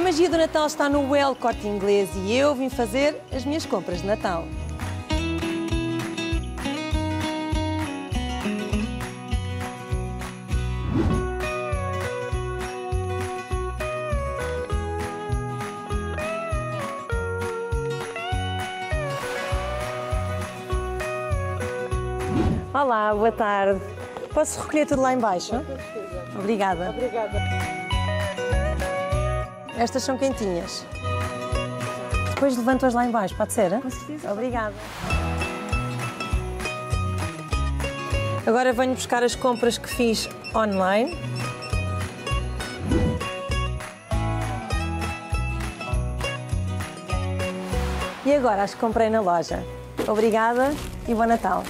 magia do Natal está no Well Corte Inglês e eu vim fazer as minhas compras de Natal. Olá, boa tarde. Posso recolher tudo lá embaixo? Obrigada. Obrigada. Estas são quentinhas. Depois levanto-as lá embaixo, pode ser? Com certeza. Obrigada. Agora venho buscar as compras que fiz online. E agora as que comprei na loja. Obrigada e bom Natal.